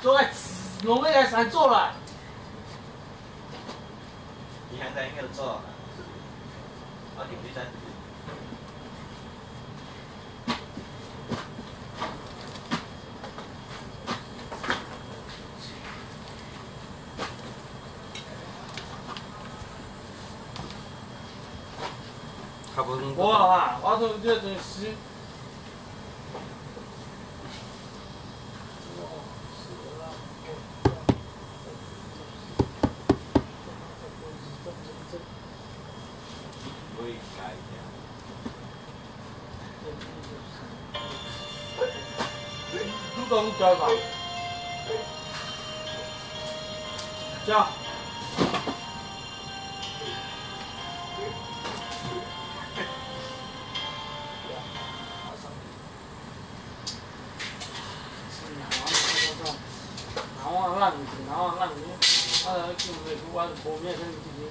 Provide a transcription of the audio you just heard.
做啊！我们也想做了。你现在应该做了，我点击。不用。我啊，我做这东西。Chúng con không chơi vào Chưa Nó lằn, nó lằn Nó kêu về chú qua bố mẹ cho mình